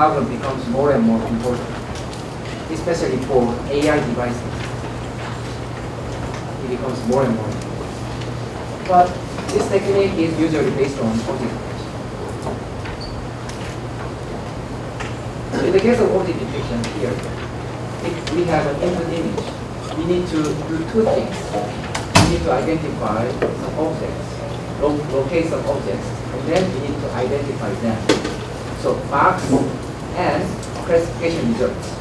problem becomes more and more important, especially for AI devices. It becomes more and more important. But this technique is usually based on So in the case of object detection here, if we have an input image, we need to do two things. We need to identify some objects, lo locate some objects, and then we need to identify them. So box and classification results.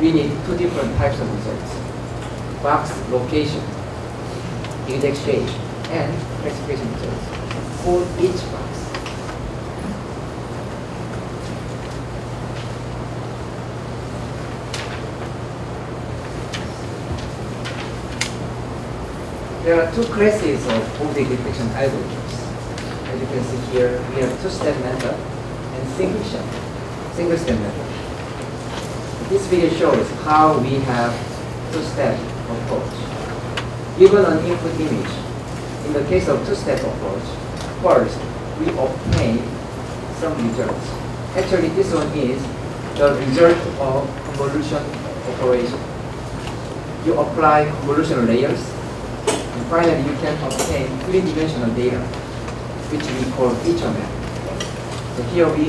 We need two different types of results. Box location, exact shape, and classification results for each box. There are two classes of object detection algorithms. As you can see here, we have two-step method and single step, single step method. This video shows how we have two-step approach. Given an input image, in the case of two-step approach, first we obtain some results. Actually, this one is the result of convolution operation. You apply convolution layers and finally, you can obtain three-dimensional data, which we call feature map. So here we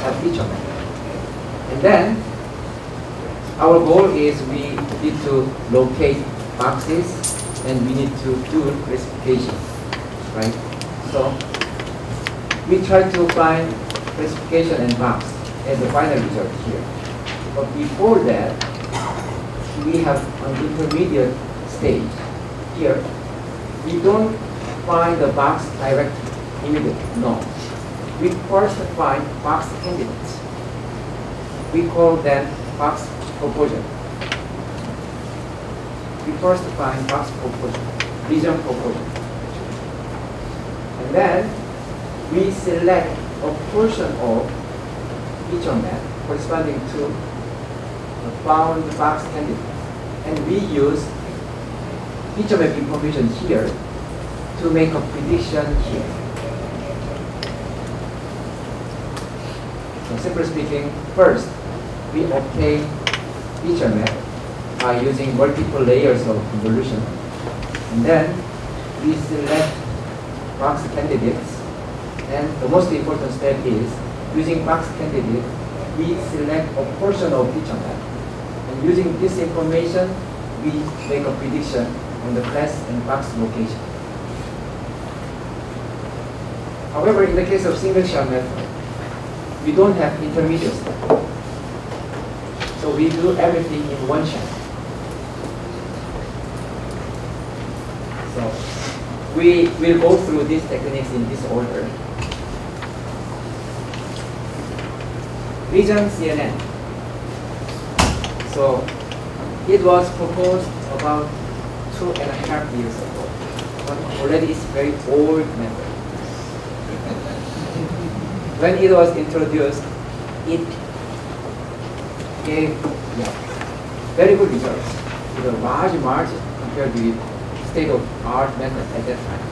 have feature map. And then, our goal is we need to locate boxes and we need to do classification, right? So, we try to find classification and box as the final result here. But before that, we have an intermediate stage here we don't find the box directly, immediately, no. We first find box candidates. We call them box proposal. We first find box proposal, region proposal. And then we select a portion of each of them corresponding to the found box candidate. And we use feature map information here to make a prediction here. So simply speaking, first, we obtain feature map by using multiple layers of convolution. And then we select box candidates. And the most important step is using box candidate, we select a portion of feature map. And using this information, we make a prediction on the class and box location. However, in the case of single shot method, we don't have intermediate step. So we do everything in one shot. So we will go through these techniques in this order. Region CNN. So it was proposed about two and a half years ago. But already it's very old method. when it was introduced, it gave yeah, very good results with a large margin compared with state-of-art method at that time.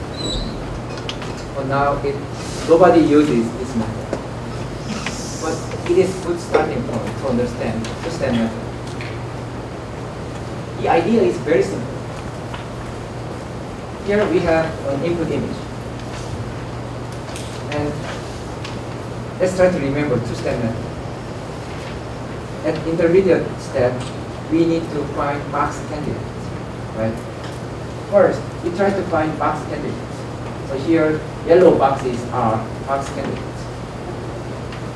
But now it nobody uses this method. But it is a good starting point to understand the STEM method. The idea is very simple. Here we have an input image. And let's try to remember two-step method. At intermediate step, we need to find box candidates, right? First, we try to find box candidates. So here, yellow boxes are box candidates.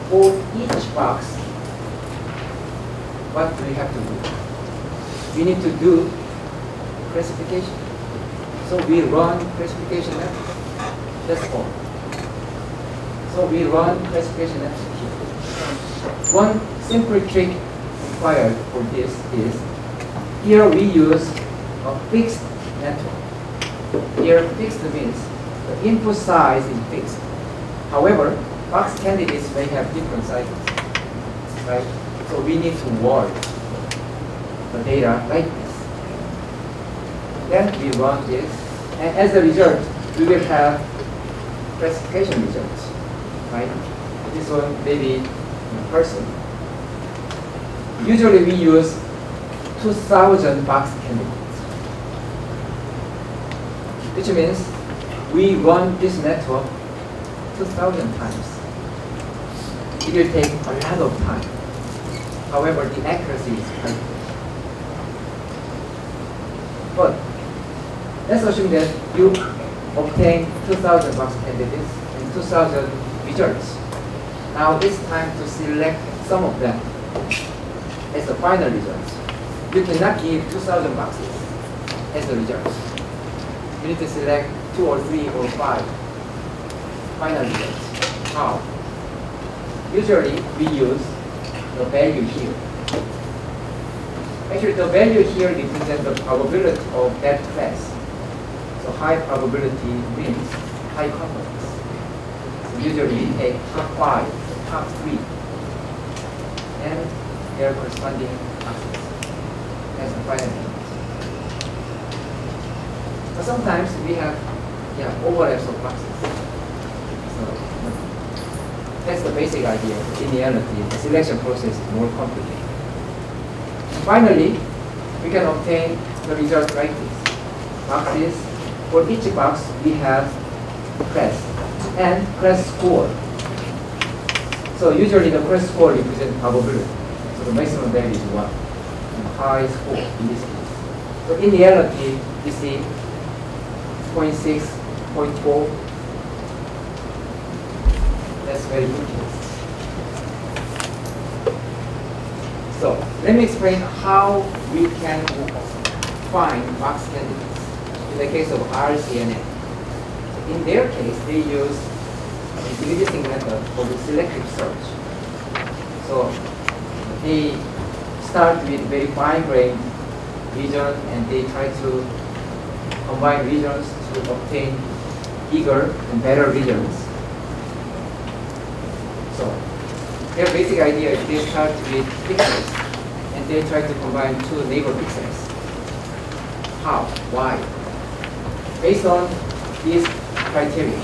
For each box, what do we have to do? We need to do classification. So we run classification. That's all. So we run classification here. One simple trick required for this is here we use a fixed network. Here fixed means the input size is fixed. However, box candidates may have different sizes, right? So we need to word the data like this. Then we run this, and as a result, we will have classification results, right? This one maybe in person. Usually we use 2,000 box candidates, which means we run this network 2,000 times. It will take a lot of time. However, the accuracy is good. But let's assume that you obtain 2,000 box candidates and 2,000 results. Now it's time to select some of them as the final results. You cannot give 2,000 boxes as the results. You need to select two or three or five final results. How? Usually we use the value here. Actually, the value here represents the probability of that class. So high probability means high confidence. So usually we take top five, top three, and their corresponding boxes as results. But sometimes we have yeah, overlaps of boxes. So that's the basic idea. In reality, the selection process is more complicated. And finally, we can obtain the result like this. Boxes, for each box we have class and class score. So usually the class score represents probability. The maximum value is 1. And high score in this case. So in reality, you see 0.6, 0.4, that's very good case. So let me explain how we can find box candidates in the case of RCNN. In their case, they use a delisting method for the selective search. So they start with very fine-grained region and they try to combine regions to obtain bigger and better regions. So their basic idea is they start with pixels and they try to combine two neighbor pixels. How? Why? Based on these criteria,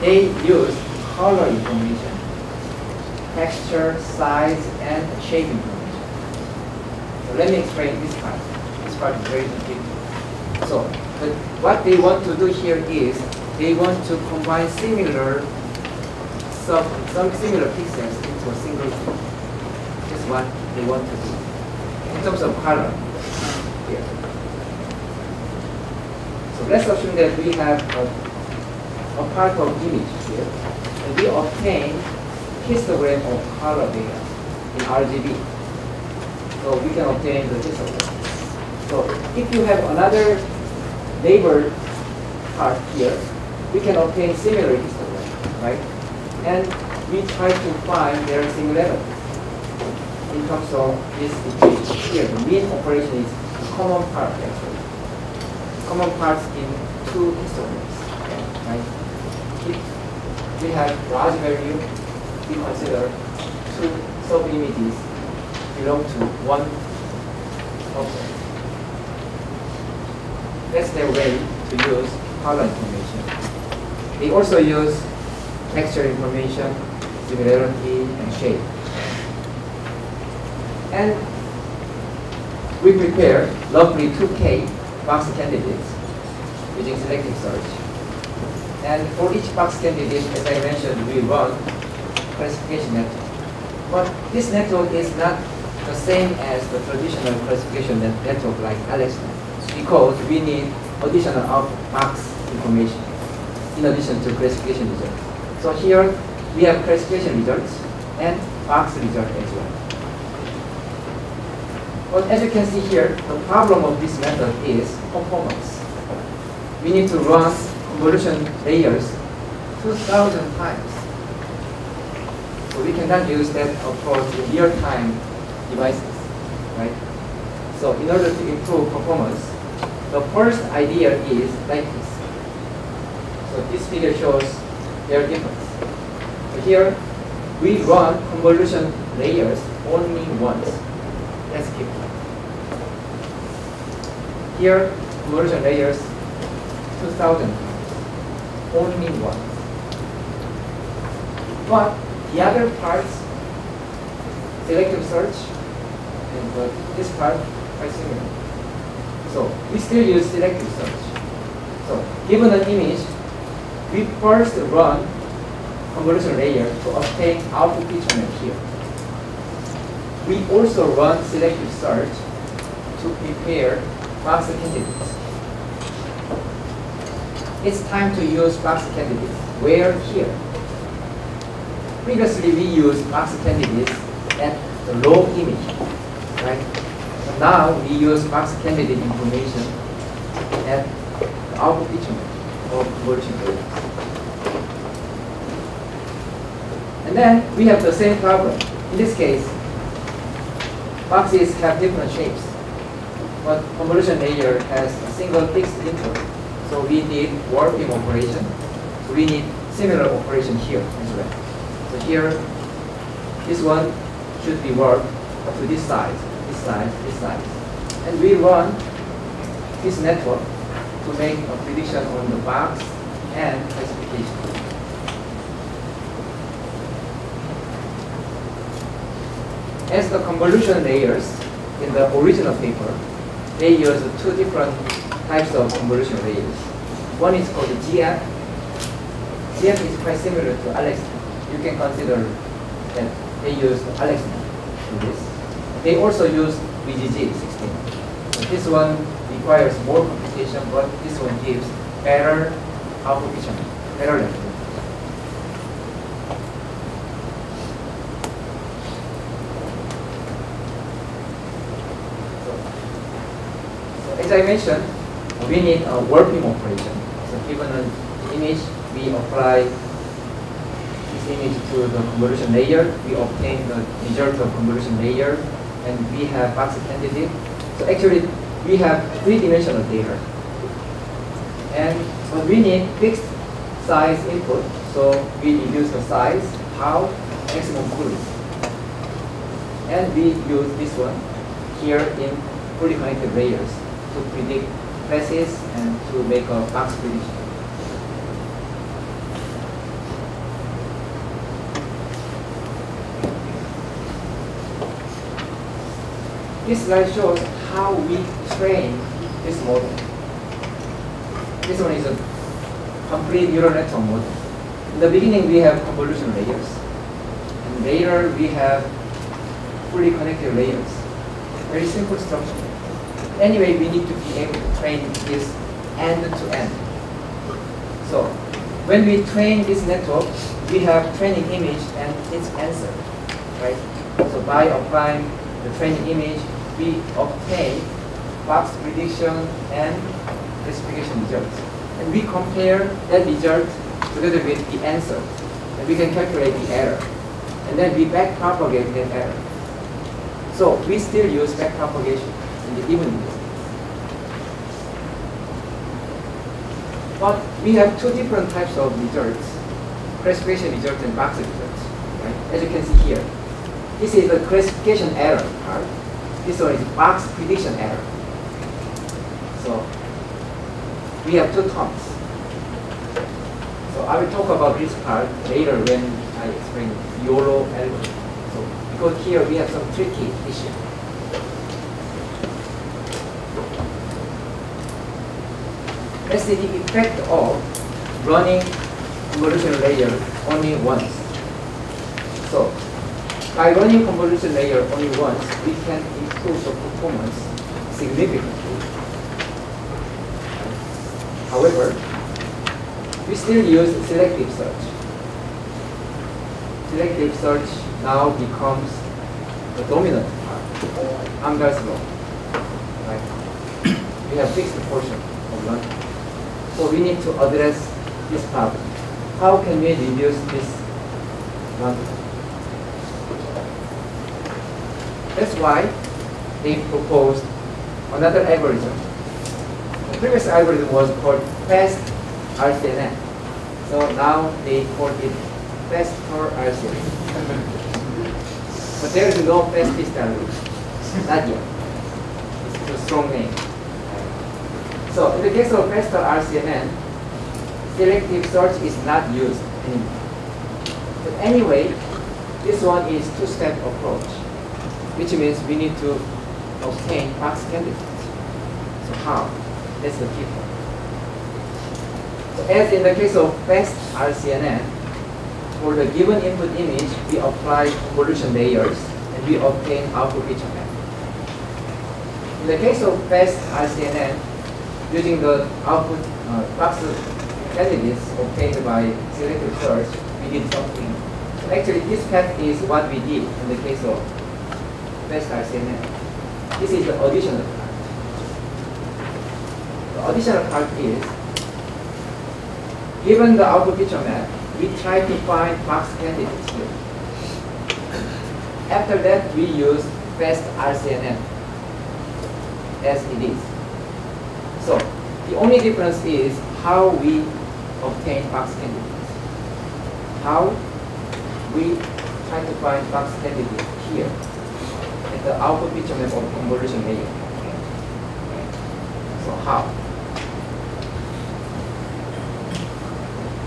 they use color information, texture, size, and shape information. So let me explain this part. This part is very important. So, what they want to do here is they want to combine similar some, some similar pixels into a single thing. That's what they want to do. In terms of color, here. So let's assume that we have a, a part of image here, and we obtain histogram of color data in RGB. So we can obtain the histogram. So if you have another neighbor part here, we can obtain similar histogram, right? And we try to find their similarity in terms of this equation. Here, the mean operation is common part actually. Common parts in two histograms, right? We have large value, we consider two sub-images belong to one object. That's their way to use color information. They also use texture information, similarity, and shape. And we prepare roughly 2K box candidates using selective search. And for each box candidate, as I mentioned, we run classification network. But this network is not the same as the traditional classification net network like AlexNet because we need additional out-box information in addition to classification results. So here we have classification results and box result as well. But as you can see here, the problem of this method is performance. We need to run convolution layers 2,000 times. So we cannot use that approach in real-time devices, right? So in order to improve performance, the first idea is like this. So this figure shows their difference. So here, we run convolution layers only once. Let's keep it. Here, convolution layers 2000 only once. But the other parts, selective search, and uh, this part are similar. So we still use selective search. So given an image, we first run convolution layer to obtain output feature map here. We also run selective search to prepare box candidates. It's time to use box candidates. Where? Here. Previously, we used box candidates at the low image, right? So now we use box candidate information at the output feature of convolution layer. And then we have the same problem. In this case, boxes have different shapes, but convolution layer has a single fixed input. So we need warping operation. So we need similar operation here as well. So here, this one should be warped to this side, this side, this side. And we run this network to make a prediction on the box and classification. As the convolution layers in the original paper, they use two different types of convolution layers. One is called ZF. ZF is quite similar to AlexNet. You can consider that they use AlexNet in this. They also use VGG 16. So this one requires more computation, but this one gives better vision, better level. as I mentioned, we need a warping operation. So given an image, we apply image to the convolution layer. We obtain the result of convolution layer, and we have box candidate. So actually, we have three-dimensional data. And but we need fixed size input, so we reduce the size, how, maximum coolness. And we use this one here in fully connected layers to predict classes and to make a box prediction. This slide shows how we train this model. This one is a complete neural network model. In the beginning, we have convolution layers. And later, we have fully connected layers. Very simple structure anyway, we need to be able to train this end to end. So when we train this network, we have training image and its answer, right? So by applying the training image, we obtain box prediction and classification results. And we compare that result together with the answer. And we can calculate the error. And then we backpropagate that error. So we still use backpropagation in the evening But we have two different types of results, classification results and box results, right? As you can see here. This is the classification error part. This one is box prediction error. So we have two terms. So I will talk about this part later when I explain YOLO algorithm. So because here we have some tricky issue. Let's see the effect of running convolution layer only once. So by running convolution layer only once, we can improve the performance significantly. However, we still use selective search. Selective search now becomes the dominant part. Amdahl's law. Right? We have fixed portion of learning. So we need to address this problem. How can we reduce this runtime? That's why they proposed another algorithm. The previous algorithm was called fast RCNN. So now they call it faster RCNN. but there is no fastest algorithm. Not yet. It's a strong name. So in the case of faster RCNN, selective search is not used anymore. But anyway, this one is two-step approach, which means we need to obtain box candidates. So how? That's the key. So as in the case of fast RCNN, for the given input image, we apply convolution layers and we obtain output map. In the case of fast RCNN, using the output uh, box candidates obtained by selective search, we did something. So actually, this path is what we did in the case of fast RCNN. This is the additional part. The additional part is, given the output feature map, we try to find box candidates here. After that, we use fast RCNN as it is. So, the only difference is how we obtain box candidates. How we try to find box candidates here the output feature map of convolution layer. So how?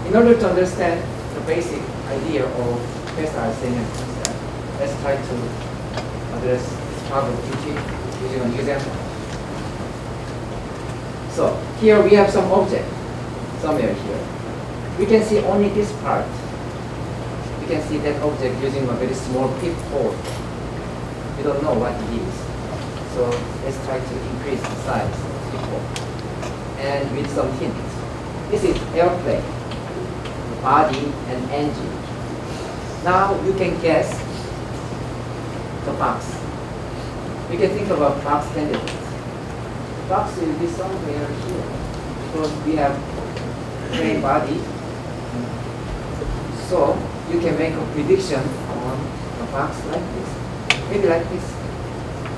In order to understand the basic idea of fast RCNN concept, let's try to address this problem using an example. So here we have some object somewhere here. We can see only this part. We can see that object using a very small peephole. We don't know what it is. So let's try to increase the size. And with some hints. This is airplane, body, and engine. Now you can guess the box. We can think about box candidates box will be somewhere here because we have gray body. So you can make a prediction on a box like this, maybe like this.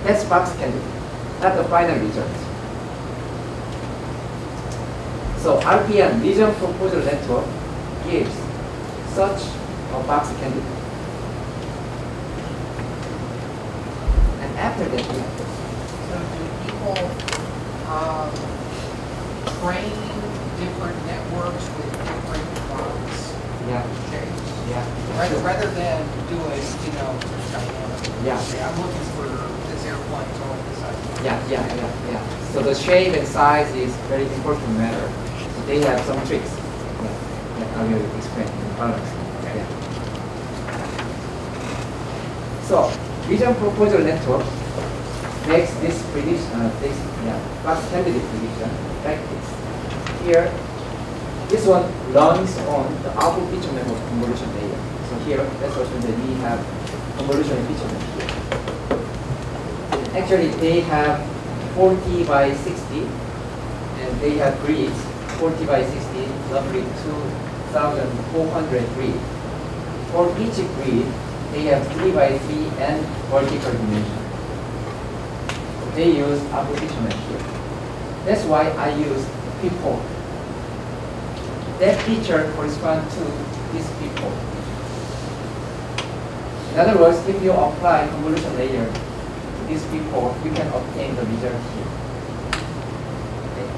That's box candidate, not the final result. So RPN, Region Proposal Network, gives such a box candidate. And after that, we have So do people um, train different networks with different box yeah, shapes? yeah. Rather, rather than do it, you know, dynamic. Yeah. Say, I'm looking for this airplane, so size. Yeah, yeah, yeah, yeah. So the shape and size is very important matter. So they have some tricks that, that I will explain in balance. Yeah. So region proposal network makes this prediction, uh, this yeah, box candidate prediction. Here, this one runs on the output feature map of convolution layer. So here, let's assume that we have convolution feature. Actually, they have 40 by 60, and they have grids 40 by 60, roughly 2,400 grid. For each grid, they have 3 by 3 and vertical dimension. They use map here. That's why I use peephole. That feature corresponds to this peephole. In other words, if you apply convolution layer to this peephole, you can obtain the result here. Okay.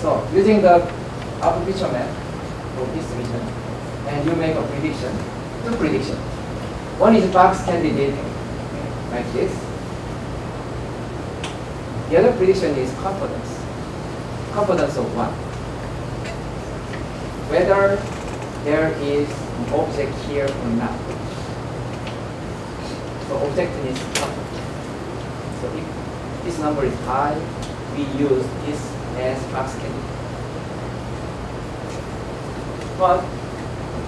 So using the output feature map for this region, and you make a prediction, two predictions. One is box candidate, like this. The other prediction is confidence. Confidence of what? whether there is an object here or not. So object is number. So if this number is high, we use this as candidate. But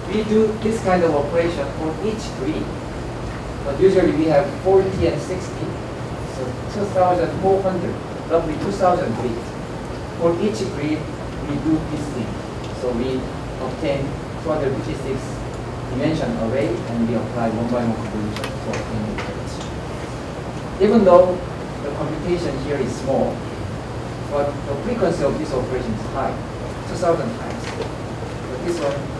we do this kind of operation for each grid. But usually we have 40 and 60, so 2,400, roughly 2,000 grids. For each grid, we do this thing. So we obtain 256 dimension array and we apply one by one convolution. Even though the computation here is small, but the frequency of this operation is high, 2,000 times. This one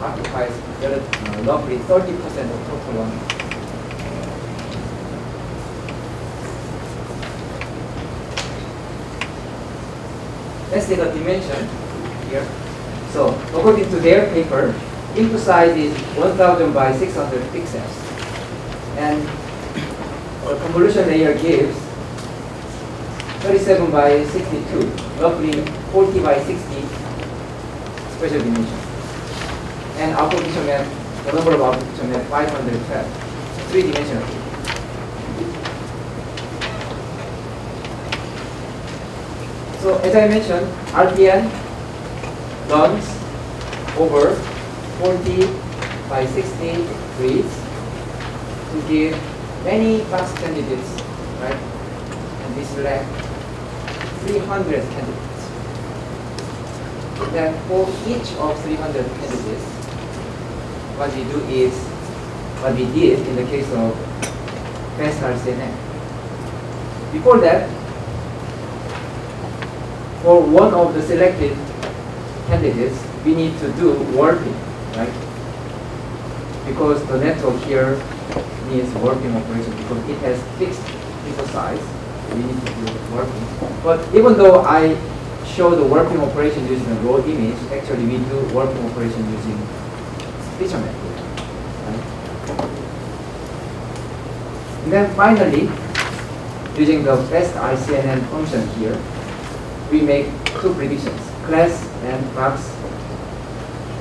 occupies uh, roughly 30% of total one. Let's take a dimension here. So according to their paper, input size is 1000 by 600 pixels. And the convolution layer gives 37 by 62, roughly 40 by 60 spatial dimension. And output map, the number of output map 512, three dimensional. So as I mentioned, RPN runs over 40 by 60 grids to give many box candidates, right? And this left 300 candidates. Then for each of 300 candidates, what we do is what we did in the case of fast RCNN. Before that, for one of the selected candidates, we need to do warping, right? Because the network here needs warping operation because it has fixed pixel size. We need to do warping. But even though I show the warping operation using a raw image, actually we do warping operation using feature map. Right? And then finally, using the fast RCNN function here, we make two predictions, class and box,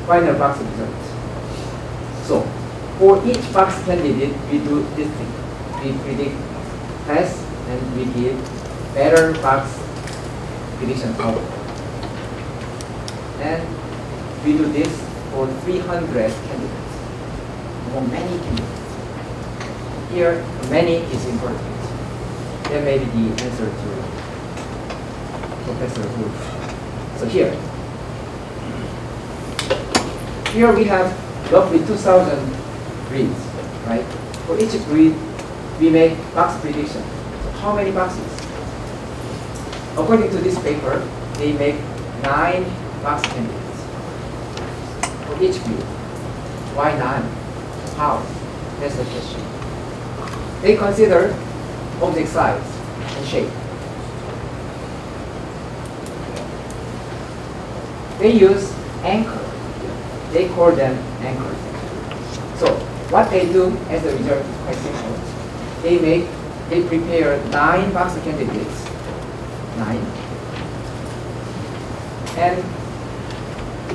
final box results. So, for each box candidate, we do this thing. We predict class and we give better box prediction output. And we do this for 300 candidates, for many candidates. Here, many is important. That may be the answer to Professor Wolf. So here, here we have roughly 2,000 grids, right? For each grid, we make box prediction. So how many boxes? According to this paper, they make nine box candidates for each grid. Why nine? How? That's the question. They consider object size and shape. they use anchor. They call them anchors. So what they do as a result is quite simple. They make, they prepare nine box candidates, nine. And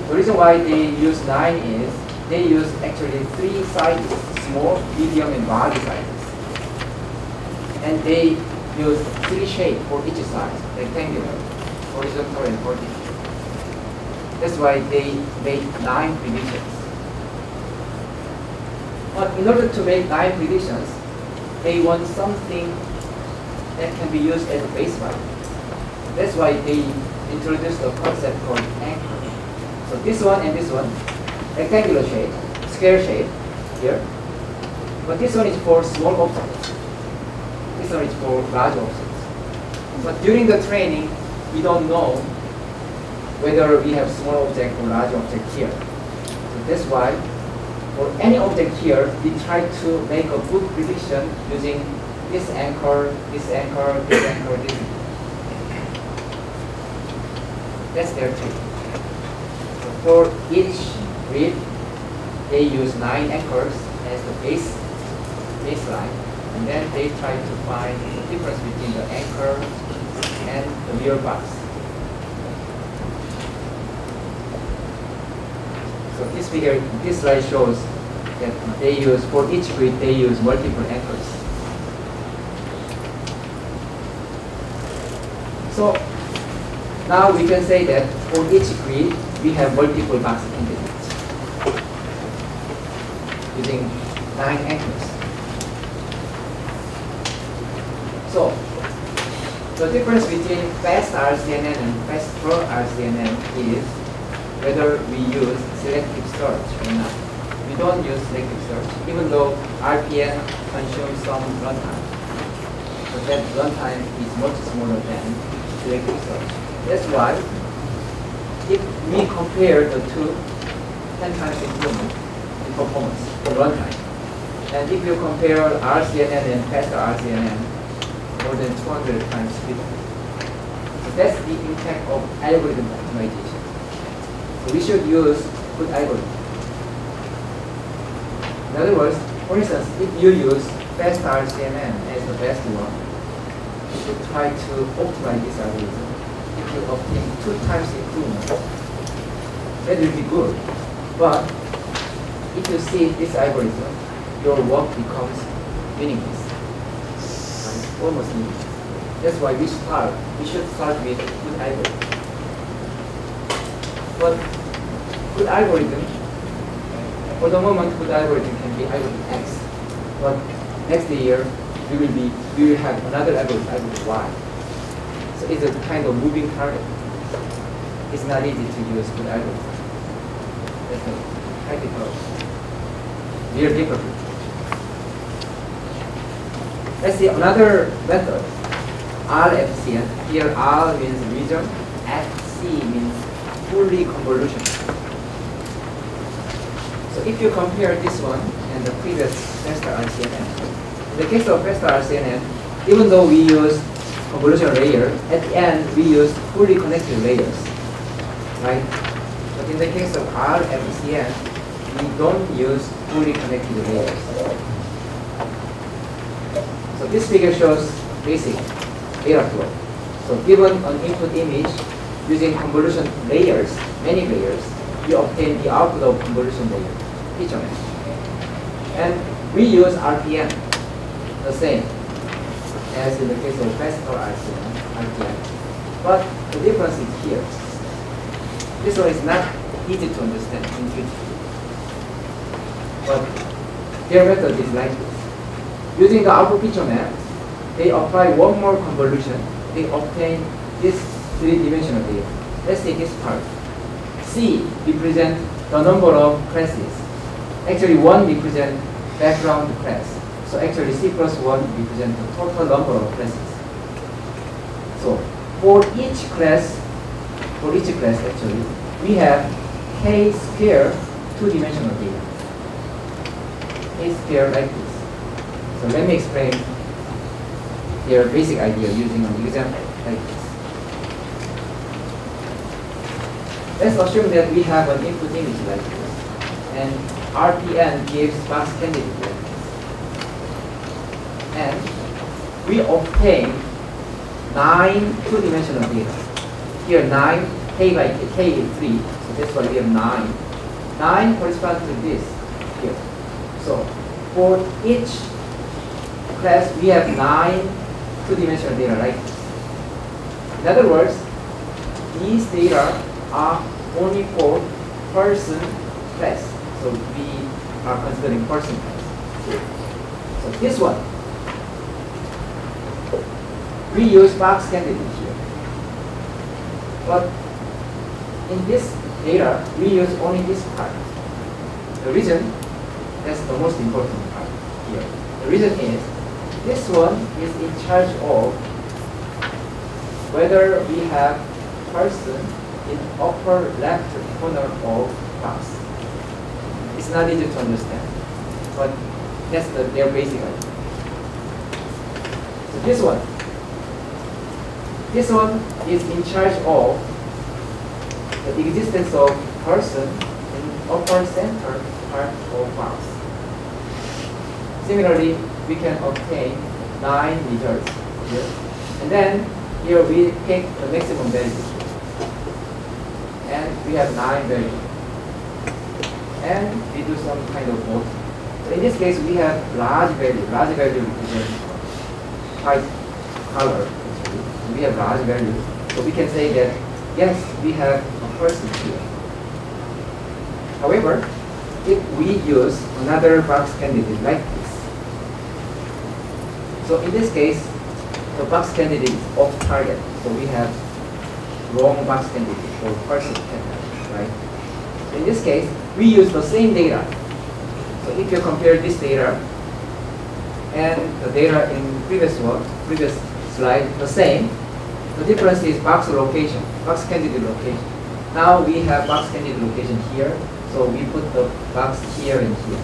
the reason why they use nine is they use actually three sizes, small, medium, and large sizes. And they use three shapes for each size, rectangular, horizontal, and vertical. That's why they make nine predictions. But in order to make nine predictions, they want something that can be used as a baseline. That's why they introduced a concept called anchor. So this one and this one, rectangular shape, square shape here. But this one is for small objects. This one is for large objects. But during the training, we don't know whether we have small object or large object here. So that's why for any object here, we try to make a good prediction using this anchor, this anchor, this anchor, this. That's their trick. For each grid, they use nine anchors as the base baseline, and then they try to find the difference between the anchor and the mirror box. So this figure, this slide shows that they use, for each grid, they use multiple anchors. So now we can say that for each grid, we have multiple box candidates using nine anchors. So the difference between fast RCNN and faster RCNN is whether we use selective search or not. We don't use selective search, even though RPN consumes some runtime. But that runtime is much smaller than selective search. That's why if we compare the two, 10 times improvement in performance for runtime. And if you compare RCNN and faster RCNN, more than 200 times speed. So that's the impact of algorithm optimization. We should use good algorithm. In other words, for instance, if you use fast RCNN as the best one, you should try to optimize this algorithm. If you obtain two times improvement, that will be good. But if you see this algorithm, your work becomes meaningless and almost meaningless. That's why we start. We should start with good algorithm. But good algorithm, for the moment, good algorithm can be algorithm X. But next year, we will be we will have another algorithm, algorithm Y. So it's a kind of moving target. It's not easy to use good algorithm. That's a practical, real difficulty. Let's see another method. RFCN. Here R means region, FC means fully convolution. So if you compare this one and the previous faster RCNN, in the case of faster RCNN, even though we use convolution layer, at the end we use fully connected layers, right? But in the case of RFCN, we don't use fully connected layers. So this figure shows basic data flow. So given an input image using convolution layers, many layers, you obtain the output of convolution layer, each of. And we use RPN, the same as in the case of classical RCN, RPN. But the difference is here. This one is not easy to understand intuitively. But their method is like this. Using the output feature map, they apply one more convolution. They obtain this three-dimensional data. Let's take this part. C represents the number of classes. Actually, 1 represents background class. So actually, C plus 1 represents the total number of classes. So for each class, for each class actually, we have k square two-dimensional data. k square like this. So let me explain their basic idea using an example like this. Let's assume that we have an input image like this, and RPN gives box candidate. And we obtain nine two-dimensional data. Here nine, k by k, k is three, so that's why we have nine. Nine corresponds to this here. So for each class, we have nine two-dimensional data like this. In other words, these data are only for person class. So we are considering person class. So this one, we use box candidate here. But in this data, we use only this part. The reason, that's the most important part here. The reason is, this one is in charge of whether we have person in upper left corner of box. It's not easy to understand, but that's the, their basic idea. So this one, this one is in charge of the existence of person in upper center part of box. Similarly, we can obtain nine results here. And then here we take the maximum value. And we have nine values. And we do some kind of both. So in this case, we have large value. Large value represents white color. So we have large value. So we can say that yes, we have a person here. However, if we use another box candidate like this, so in this case, the box candidate is off target. So we have wrong box candidate or person candidate, right? So in this case, we use the same data. So if you compare this data and the data in previous one, previous slide, the same, the difference is box location, box candidate location. Now we have box candidate location here, so we put the box here and here.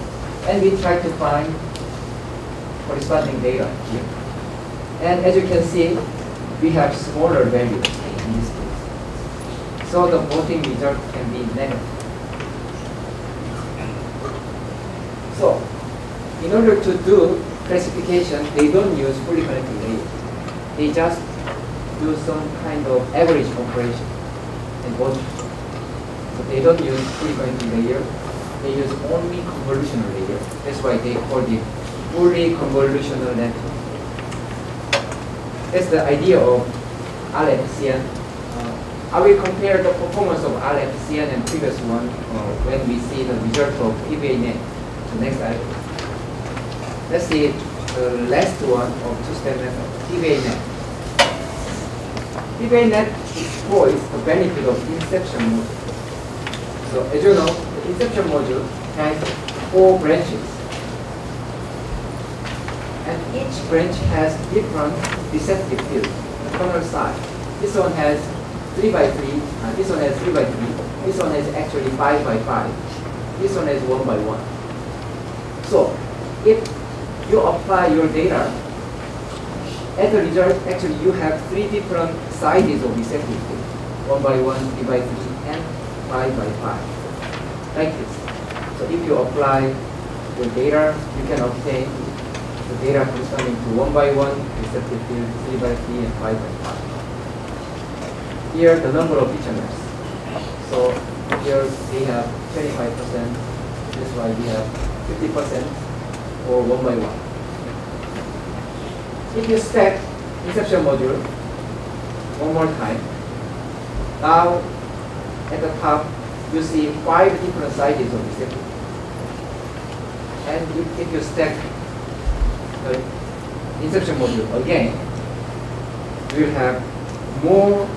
And we try to find corresponding data here. And as you can see, we have smaller values in this case. So the voting result can be negative. So, in order to do classification, they don't use fully connected layer. They just do some kind of average operation and vote. So they don't use fully connected layer. They use only convolutional layer. That's why they call it fully convolutional network. That's the idea of RFCN. Uh, I will compare the performance of RFCN and previous one uh, when we see the result of PVANet. The next item. See the last one of two-step method, PVANet. PVANet exploits the benefit of inception module. So as you know, the inception module has four branches. And each branch has different receptive field, the kernel side. This one has 3 by 3, uh, this one has 3 by 3, this one has actually 5 by 5, this one has 1 by 1. So, if you apply your data, as a result, actually you have three different sizes of receptive field. 1 by 1, 3 by 3, and 5 by 5. Like this. So if you apply the data, you can obtain the data corresponding to 1 by 1, receptive field, 3 by 3, and 5 by 5. Here, the number of maps. So here we have 25%, that's why we have 50% or 1 by 1. If you stack inception module one more time, now at the top you see five different sizes of receptor. And if, you stack the inception module again, you will have more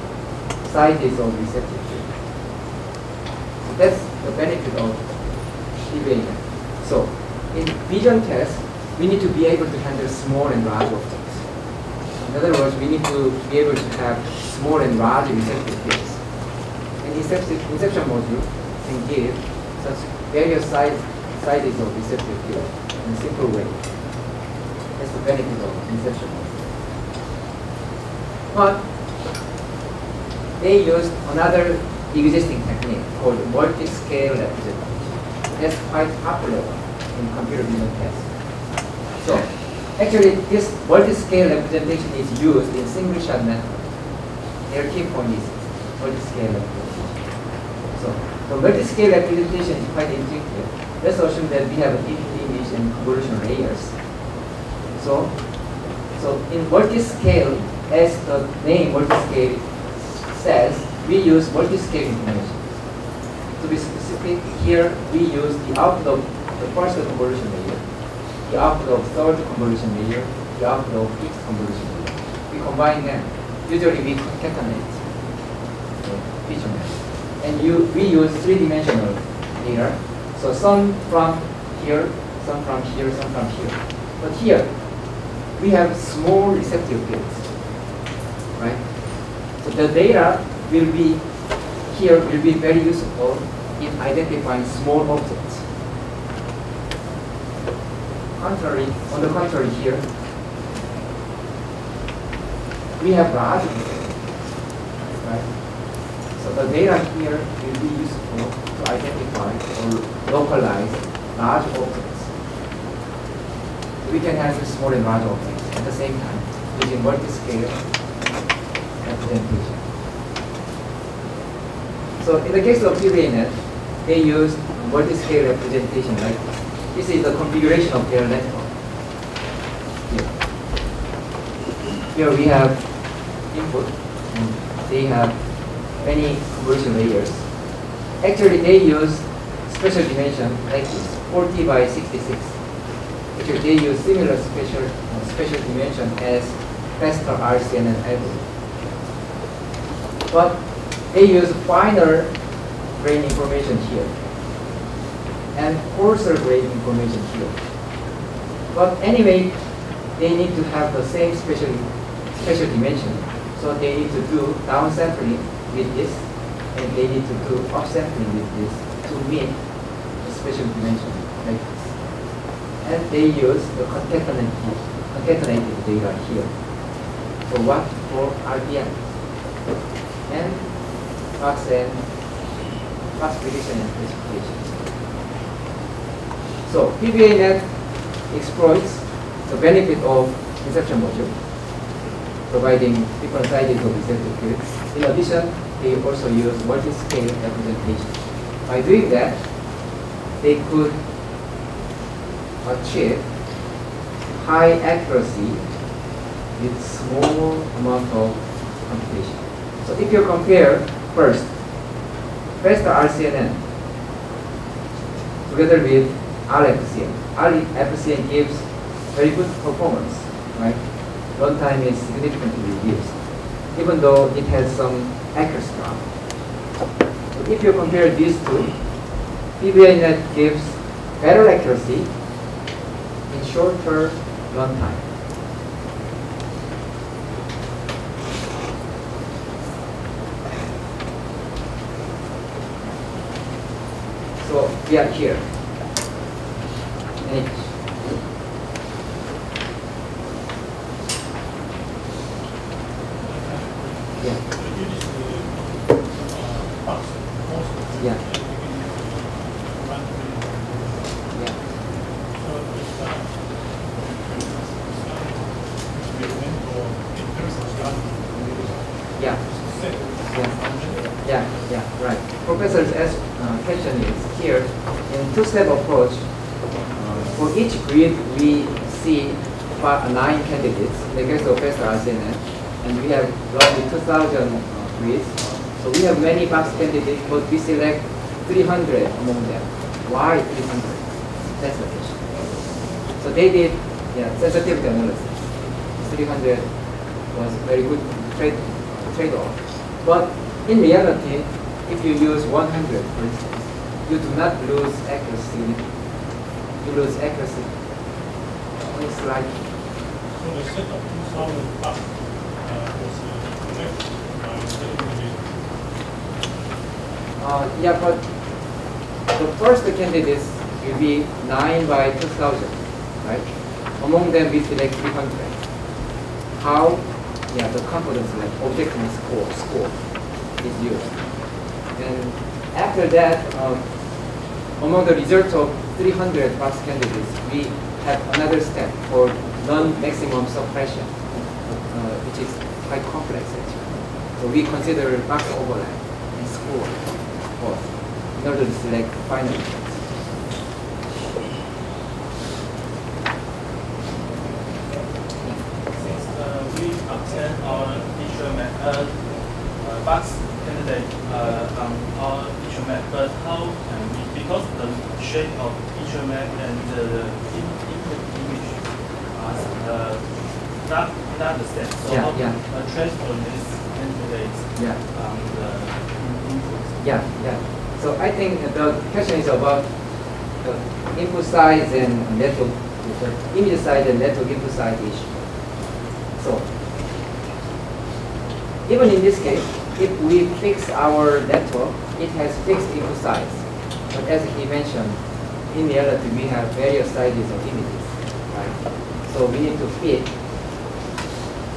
sizes of receptor. So that's the benefit of PVANet. So in vision test, we need to be able to handle small and large objects. In other words, we need to be able to have small and large receptive fields. And inception, inception module can give such various size, sizes of receptive field in a simple way. That's the benefit of inception module. But they used another existing technique called multi-scale representation. That's quite popular in computer vision tests. So, actually, this multi-scale representation is used in single-shot method. Their key point is multi-scale representation. So, the multi-scale representation is quite intuitive. Let's assume that we have an infinite image and convolution layers. So, so in multi-scale, as the name multi-scale says, we use multi-scale information. To be specific, here we use the output of the first convolution layer, the output of third convolution layer, the output of fifth convolution layer. We combine them. Usually we concatenate feature map. And you, we use three-dimensional data. So some from here, some from here, some from here. But here, we have small receptive fields, right? So the data will be, here will be very useful in identifying small objects. Contrary, on the contrary here, we have large right? So the data here will be useful to identify or localize large objects. We can handle small and large objects at the same time using multi-scale representation. So in the case of PVANet, they use multi-scale representation like this. Is the configuration of their network. Here, Here we have input, they have many conversion layers. Actually, they use spatial dimension like this, 40 by 66. Actually, they use similar spatial uh, spatial dimension as faster RCNN algorithm. But they use finer grain information here and coarser grain information here. But anyway, they need to have the same spatial spatial dimension. So they need to do downsampling with this, and they need to do upsampling with this to meet the spatial dimension like this. And they use the concatenated, concatenated data here. So what? For RPN. And box and box prediction and classification. So PVANet exploits the benefit of inception module, providing different sizes of receptive fields. In addition, they also use multi-scale representation. By doing that, they could achieve high accuracy with small amount of computation. So if you compare first, faster RCNN together with RFCN. RFCN gives very good performance, right? Runtime is significantly reduced, even though it has some accuracy drop. So if you compare these two, PVANet gives better accuracy in shorter runtime. So we are here. H. Yeah. Yeah. Yeah. Yeah. Yeah. Yeah. Yeah. Right. Professor's ask, uh, question is here in two-step approach. Uh, for each grid, we see five, nine candidates in the case first RCNN, and we have roughly 2,000 uh, grids. So we have many box candidates, but we select 300 among them. Why 300? That's the question. So they did yeah, sensitivity analysis. 300 was very good trade, trade-off. But in reality, if you use 100, for instance, you do not lose accuracy. You lose accuracy only slightly. So the set of 2,000 bucks uh, was uh, by the Uh, yeah, but the first candidates will be 9 by 2,000, right? Among them, we select 300. How? Yeah, the confidence like objective score, score is used. And after that, um, among the results of 300 box candidates, we have another step for non-maximum suppression, uh, which is quite complex actually. So we consider box overlap and score both in order to select final results. Since uh, we obtain our initial method, uh, box candidate uh, on our initial method, how can we, because the shape of initial map and the in- input image are uh, not, not the same. So Yeah, how yeah. uh, transfer this candidate Yeah. on the input? Yeah, yeah. So I think the question is about the input size and network, the image size and network input size issue. So even in this case, if we fix our network, it has fixed input size. But as he mentioned, in reality, we have various sizes of images, right? So we need to fit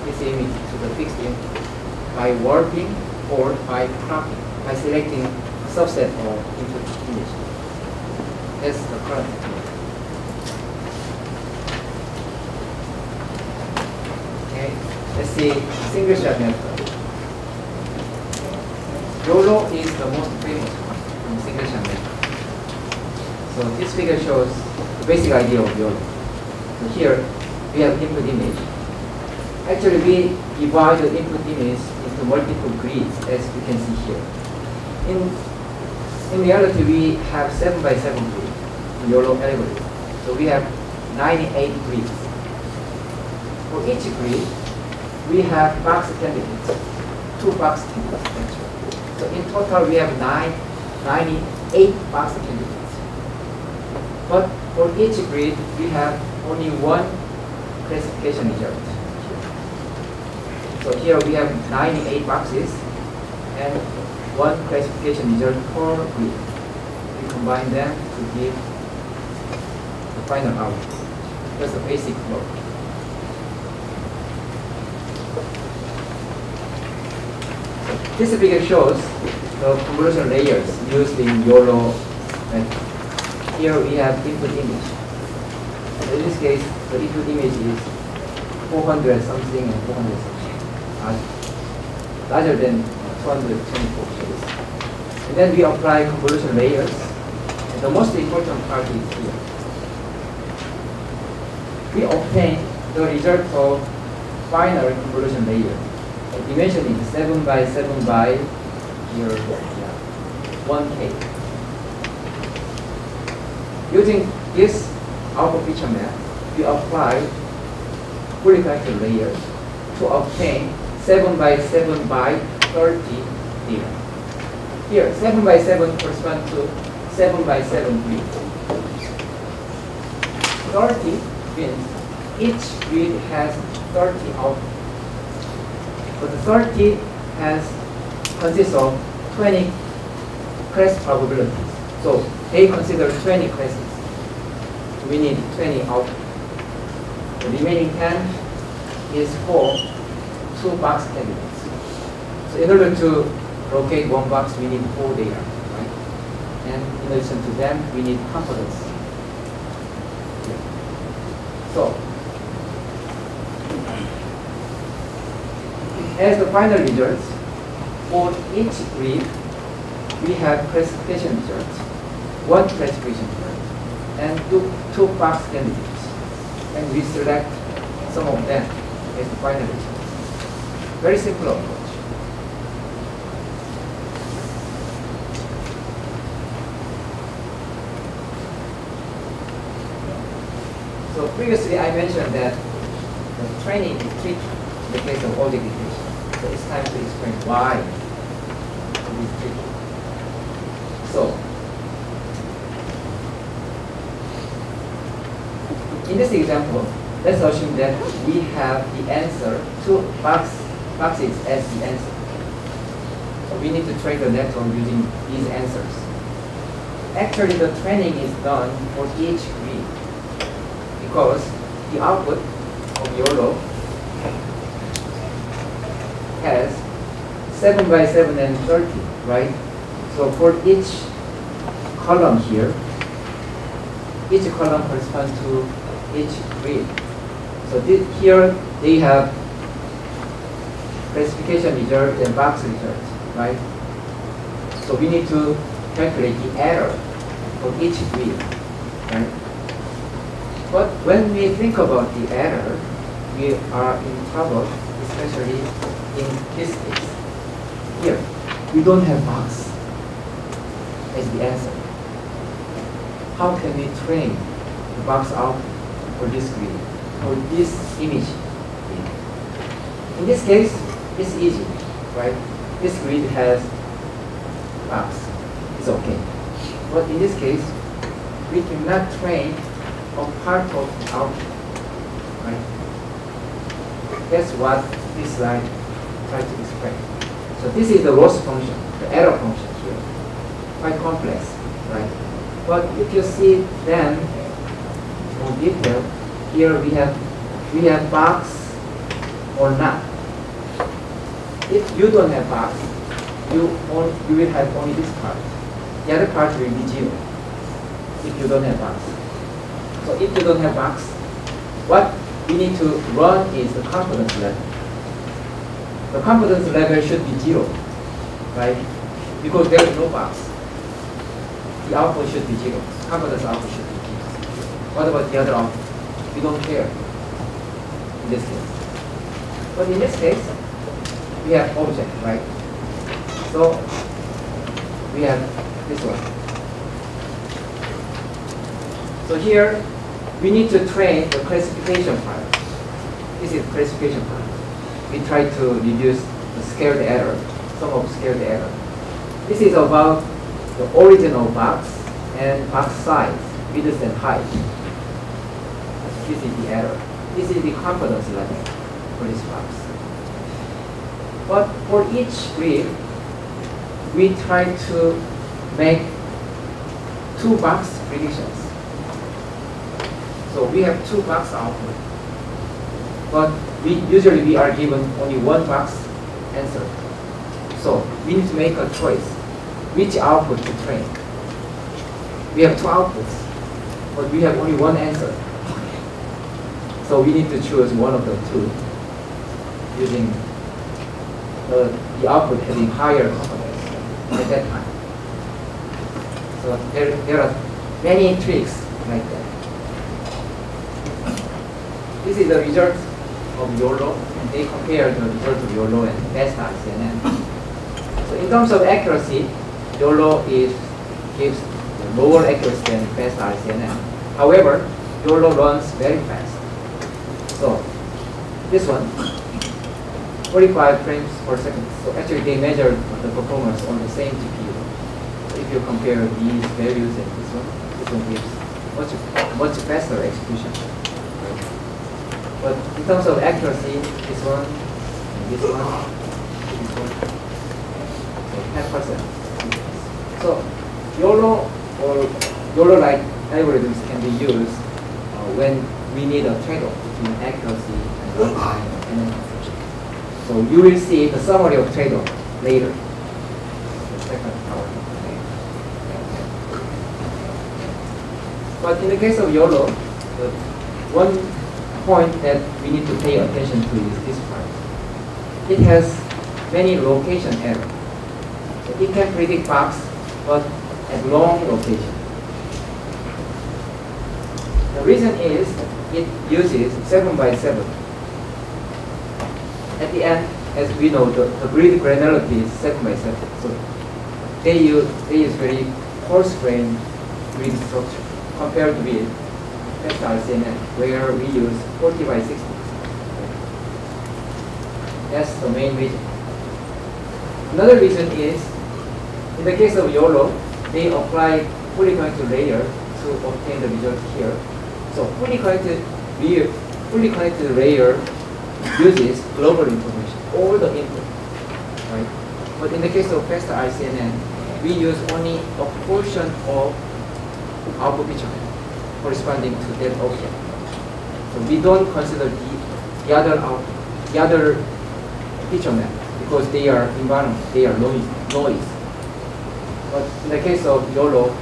this image to the fixed input by warping or by cropping, by selecting a subset of input image. That's the current technique. Okay, let's see single shot method. YOLO is the most famous one in single shot method. So this figure shows the basic idea of YOLO. So here we have input image. Actually, we divide the input image into multiple grids, as you can see here. In in reality, we have seven by seven grid in YOLO algorithm. So we have 98 grids. For each grid, we have box candidates, two box candidates actually. So in total, we have nine, 98 box candidates. But for each grid, we have only one classification result. So here we have 98 boxes and one classification result per grid. We combine them to give the final output. That's the basic flow. This figure shows the convolution layers used in YOLO method. Here we have input image. In this case, the input image is 400 something and 400 something, uh, larger than 224 shades. And then we apply convolution layers. And the most important part is here. We obtain the result of final convolution layer. The dimension is 7 by 7 by here, yeah, 1K. Using this output feature map, we apply fully connected layers to obtain 7 by 7 by 30 data. Here, 7 by 7 corresponds to 7 by 7 grid. 30 means each grid has 30 outputs. But the 30 has consists of 20 class probabilities. So they consider 20 classes. We need 20 outputs. The remaining 10 is for two box candidates. So in order to locate one box, we need four data, right? And in addition to them, we need confidence. So as the final results, for each grid, we have classification results, one classification result, and two, two box candidates. And we select some of them as the final. Very simple approach. So previously I mentioned that the training is tricky in the case of object detection. So it's time to explain why it is tricky. So in this example, let's assume that we have the answer, two box, boxes as the answer. So we need to train the network using these answers. Actually, the training is done for each grid because the output of YOLO has 7 by 7 and 30, right? So for each column here, each column corresponds to each grid. So this, here they have classification result and box result, right? So we need to calculate the error for each grid, right? But when we think about the error, we are in trouble, especially in this case. Here, we don't have box as the answer. How can we train the box out for this grid, for this image? In this case, it's easy, right? This grid has box, it's okay. But in this case, we cannot train a part of output, right? That's what this slide tries to explain. So this is the loss function, the error function here. Quite complex, right? But if you see them more detail, here we have we have box or not. If you don't have box, you only, you will have only this part. The other part will be zero if you don't have box. So if you don't have box, what we need to run is the confidence level. The confidence level should be zero, right? Because there is no box. the output should be zero. Confidence output. What about the other output? We don't care in this case. But in this case, we have object, right? So we have this one. So here, we need to train the classification part. This is classification part. We try to reduce the squared error, sum of squared error. This is about the original box and box size, and height. This is the error. This is the confidence level for this box. But for each grid, we try to make two box predictions. So we have two box output. But we usually we are given only one box answer. So we need to make a choice which output to train. We have two outputs, but we have only one answer. So we need to choose one of the two using the, the output having higher confidence at that time. So there, there are many tricks like that. This is the result of YOLO, and they compare the result of YOLO and best CNN. So in terms of accuracy, YOLO is gives lower accuracy than best RCNN. However, YOLO runs very fast. So this one, 45 frames per second. So actually they measure the performance on the same GPU. So if you compare these values and this one, this one gives much much faster execution. But in terms of accuracy, this one, and this one, this one, so 10%. So YOLO or YOLO-like algorithms can be used uh, when we need a trade-off between accuracy and runtime and confusion. So you will see the summary of trade-off later. But in the case of YOLO, one point that we need to pay attention to is this part. It has many location error. So it can predict box, but at long location. The reason is it uses 7 by 7. At the end, as we know, the, the grid granularity is 7 by 7. So they use, they use very coarse grain grid structure compared with test RCNN, where we use 40 by 60. That's the main reason. Another reason is, in the case of YOLO, they apply fully connected layer to obtain the result here. So fully connected layer, fully connected layer uses global information, all the input, right? But in the case of faster RCNN, we use only a portion of output picture corresponding to that object. So we don't consider the, the other out, the other feature map because they are environment, they are noise, noise. But in the case of YOLO,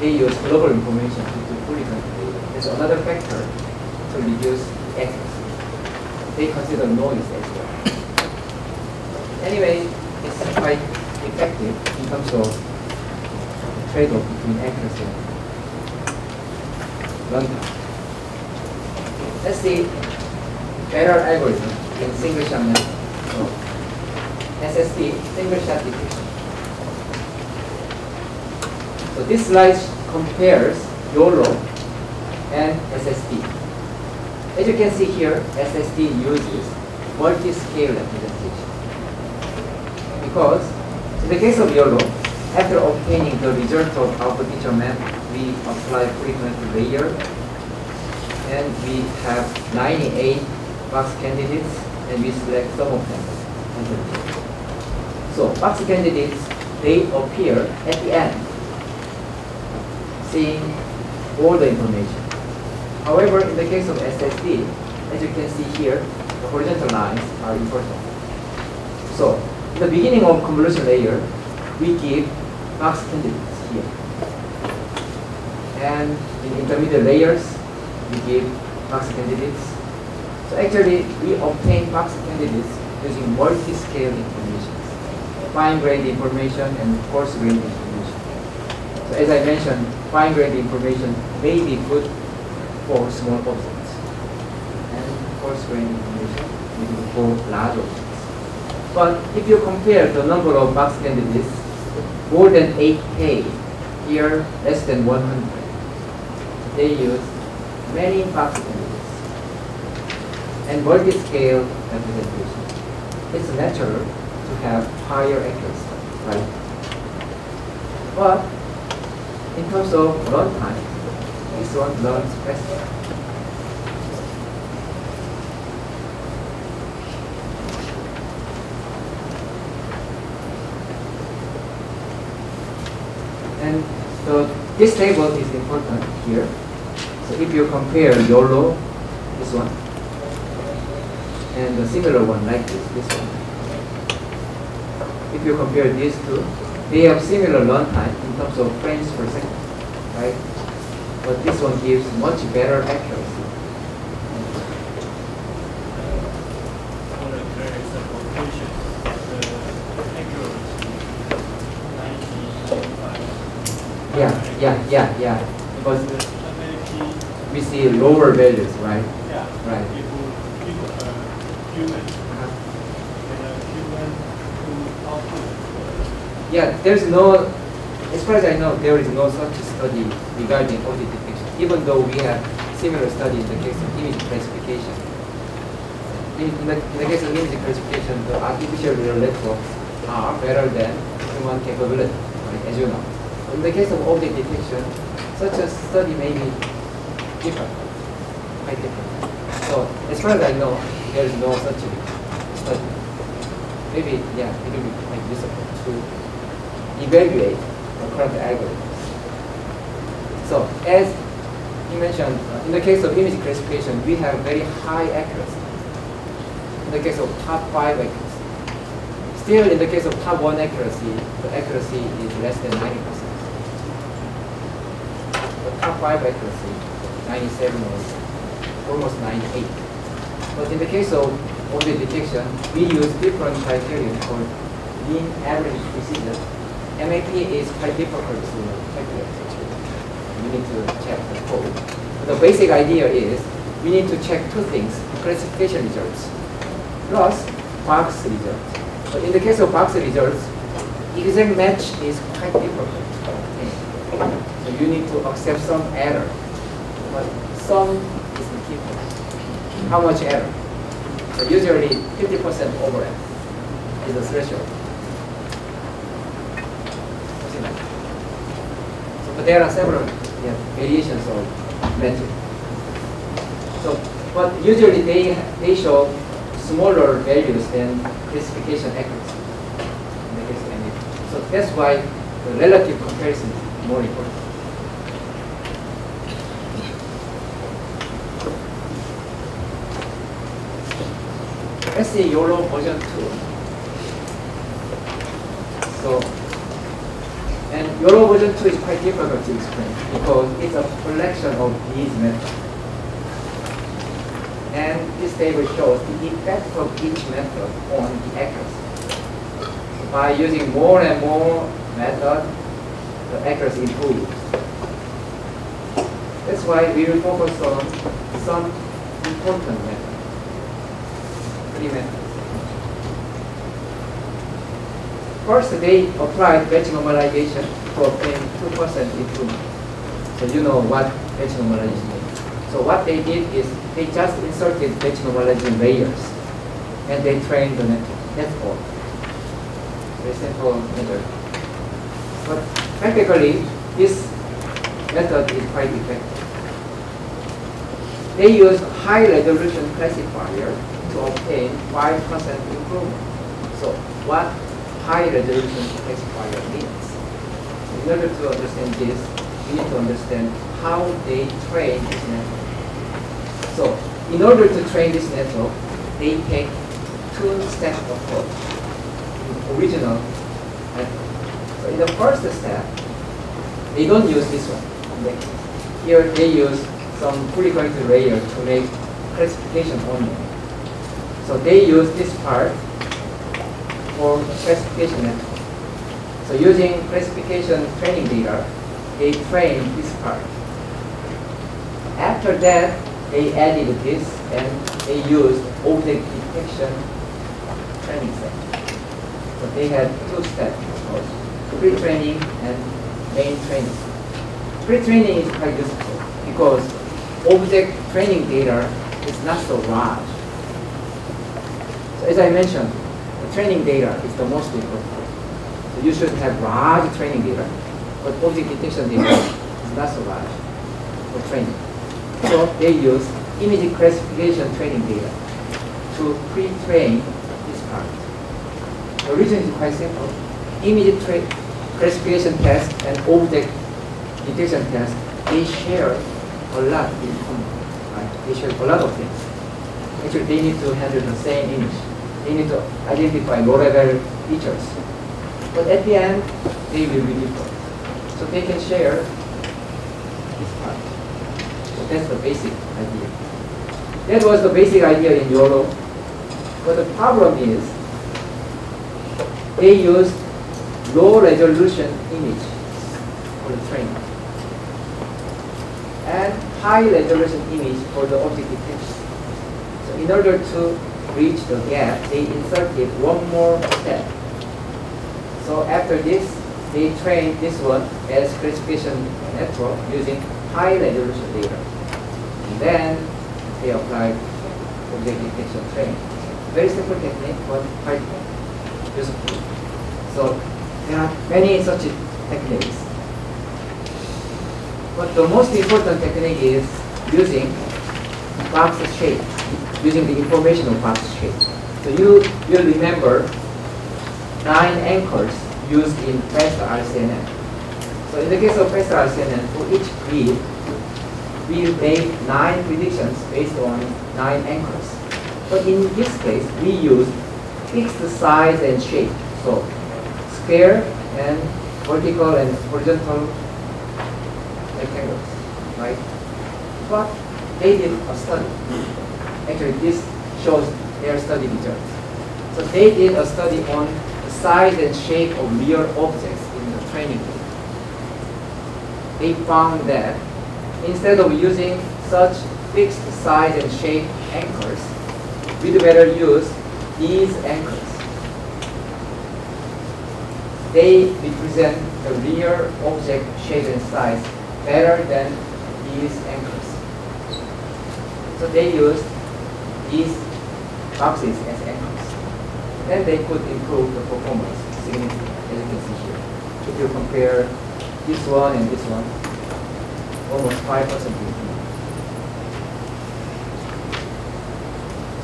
they use global information to fully data. That's another factor to reduce accuracy. They consider noise as well. Anyway, it's quite effective in terms of trade-off between accuracy and runtime. Let's see error algorithm in single shot method. So, SSD, single shot detection. So this slide compares YOLO and SSD. As you can see here, SSD uses multi-scale representation. Because in the case of YOLO, after obtaining the result of output feature map, we apply frequent layer and we have 98 box candidates and we select some of them. So box candidates, they appear at the end, seeing all the information. However, in the case of SSD, as you can see here, the horizontal lines are important. So, in the beginning of convolution layer, we give box candidates here. And in intermediate layers, we give box candidates. So actually, we obtain box candidates using multi-scale information, fine-grained information and coarse-grained information. So as I mentioned, fine-grained information may be good for small objects, and coarse-grained information may be good for large objects. But if you compare the number of box candidates, more than 8K, here less than 100, they use many box candidates and multi-scale representation. It's natural to have higher accuracy, right? But in terms of runtime, this one learns faster. And so this table is important here. So if you compare YOLO, this one, and a similar one like this, this one. If you compare these two, they have similar runtime in terms of frames per second, right? But this one gives much better accuracy. For the clear example, patient, the accuracy, ninety, ninety-five. Yeah, yeah, yeah, yeah. Because we see lower values, right? yeah. Right. If you, if, uh, human, and a human to output, Yeah, there's no, as far as I know, there is no such study regarding audit detection, even though we have similar study in the case of image classification. In, the, in the case of image classification, the artificial neural networks are better than human capability, right, as you know. In the case of object detection, such a study may be different, quite different. So, as far as I know, there is no such study. Maybe, yeah, it will be quite useful to evaluate the current algorithms. So as you mentioned, uh, in the case of image classification, we have very high accuracy. In the case of top five accuracy. Still, in the case of top one accuracy, the accuracy is less than 90%. The top five accuracy, 97 or almost 98. But in the case of object detection, we use different criteria called mean average precision MAP is quite difficult to calculate. We need to check the code. The basic idea is we need to check two things, classification results plus box results. But in the case of box results, exact match is quite difficult. So you need to accept some error. But some is the key. How much error? So usually 50% overlap is the threshold. Something like that. So, but there are several yeah, variations of metric. So, but usually they they show smaller values than classification accuracy. So that's why the relative comparison is more important. Let's see YOLO version 2. So, and YOLO version 2 is quite difficult to explain because it's a collection of these methods. And this table shows the effect of each method on the accuracy. By using more and more methods, the accuracy improves. That's why we will focus on some important methods. Three methods. First, they applied batch normalization to obtain 2% improvement. So you know what batch normalization is. So what they did is they just inserted batch normalization layers and they trained the network. That's all. Very simple method. But practically, this method is quite effective. They use high resolution classifier to obtain 5% improvement. So what high resolution classifier means? In order to understand this, we need to understand how they train this network. So in order to train this network, they take two-step approach. The original network. So in the first step, they don't use this one. Here they use some pre-connected layer to make classification only. So they use this part for classification network. So using classification training data, they trained this part. After that, they added this and they used object detection training set. So they had two steps, of course, pre-training and main training. Pre-training is quite useful because object training data is not so large. So as I mentioned, training data is the most important. So you should have large training data, but object detection data is not so large for training. So they use image classification training data to pre-train this part. The reason is quite simple. Image classification test and object detection test, they share a lot in common. Right? They share a lot of things. Actually, they need to handle the same image. They need to identify low-level features. But at the end, they will be different. So they can share this part. So that's the basic idea. That was the basic idea in YOLO. But the problem is, they used low resolution image for the training and high resolution image for the object detection. So in order to bridge the gap, they inserted one more step. So after this, they trained this one as classification network using high resolution data. And then they applied object detection training. Very simple technique, but quite useful. So there are many such techniques. But the most important technique is using box shape, using the information of box shape. So you will remember nine anchors used in fast RCNN. So in the case of fast RCNN, for each grid, we made nine predictions based on nine anchors. But in this case, we use fixed size and shape. So square and vertical and horizontal rectangles, right? But they did a study. Actually, this shows their study results. So they did a study on the size and shape of real objects in the training. They found that instead of using such fixed size and shape anchors, we'd better use these anchors. They represent the real object shape and size better than these anchors. So they used these boxes as anchors. Then they could improve the performance significantly, as you can see here. If you compare this one and this one, almost 5% improvement.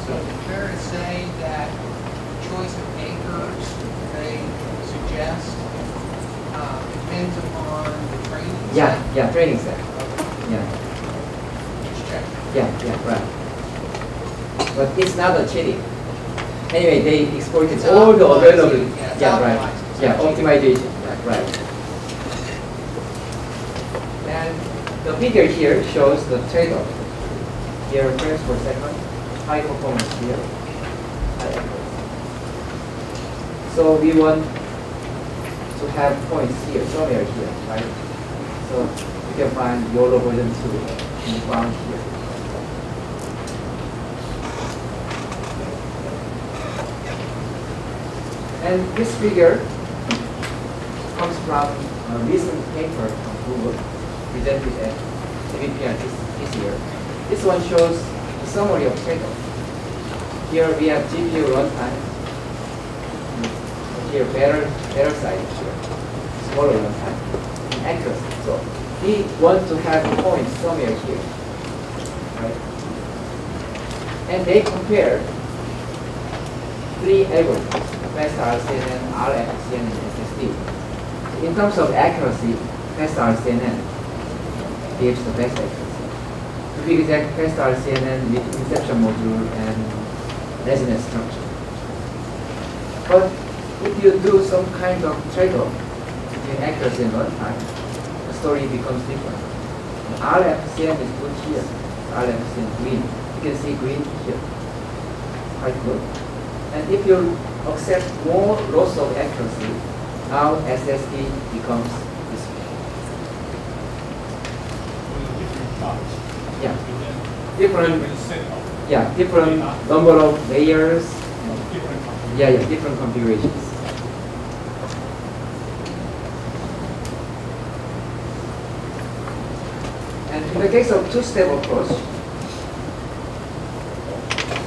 So is it fair to say that choice of anchors they suggest uh, depends upon the training? Yeah, set? yeah, training set. Okay, Yeah, Just check. yeah, yeah, right. But it's not a cheating. Anyway, they exploited all the available. yeah, Yeah, right. Yeah, optimization, yeah, right. And the figure here shows the trade-off. Here, frames per second, high performance here. So we want to have points here, somewhere here, right? So you can find YOLO version 2 in found here. And this figure comes from a recent paper from Google presented at CVPR this, this year. This one shows a summary of trade-off. Here we have GPU runtime. Here better, better side here, smaller runtime, and accuracy. So we want to have a point somewhere here, right? And they compare three algorithms, FastRCNN, RFCNN, SSD. In terms of accuracy, FastRCNN gives the best accuracy. To be exact, FastRCNN with inception module and ResNet structure. But if you do some kind of trade-off between accuracy and runtime, the story becomes different. RFCN is good here, RFCN green. You can see green here, quite good. And if you accept more loss of accuracy, now SSD becomes useful. Yeah. Different, yeah, different number of layers. different. Yeah, yeah, different configurations. And in the case of two-step approach,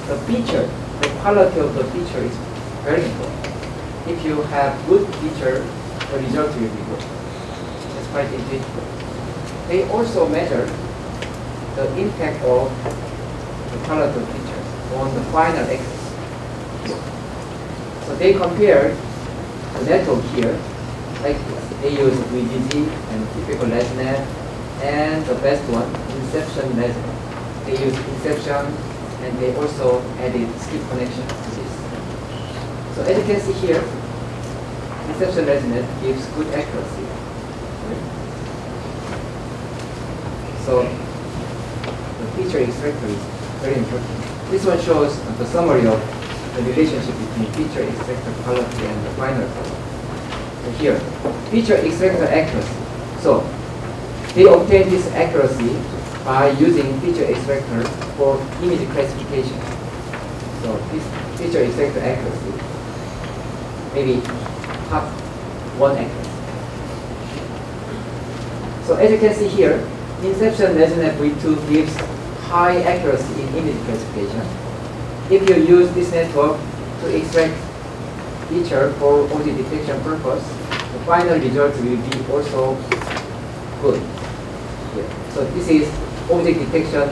the feature, the quality of the feature is very important. If you have good teacher, the result will be good. That's quite intuitive. They also measure the impact of the quality of features on the final exit. So they compare the network here, like. They use VGG and typical ResNet, and the best one, Inception ResNet. They use Inception, and they also added skip connection. So as you can see here, Inception ResNet gives good accuracy. So the feature extractor is very important. This one shows the summary of the relationship between feature extractor quality and the final quality. So here, feature extractor accuracy. So they obtain this accuracy by using feature extractor for image classification. So this feature extractor accuracy, maybe half one accuracy. So as you can see here, Inception ResNet V2 gives high accuracy in image classification. If you use this network to extract feature for object detection purpose, the final result will be also good. Here. So this is object detection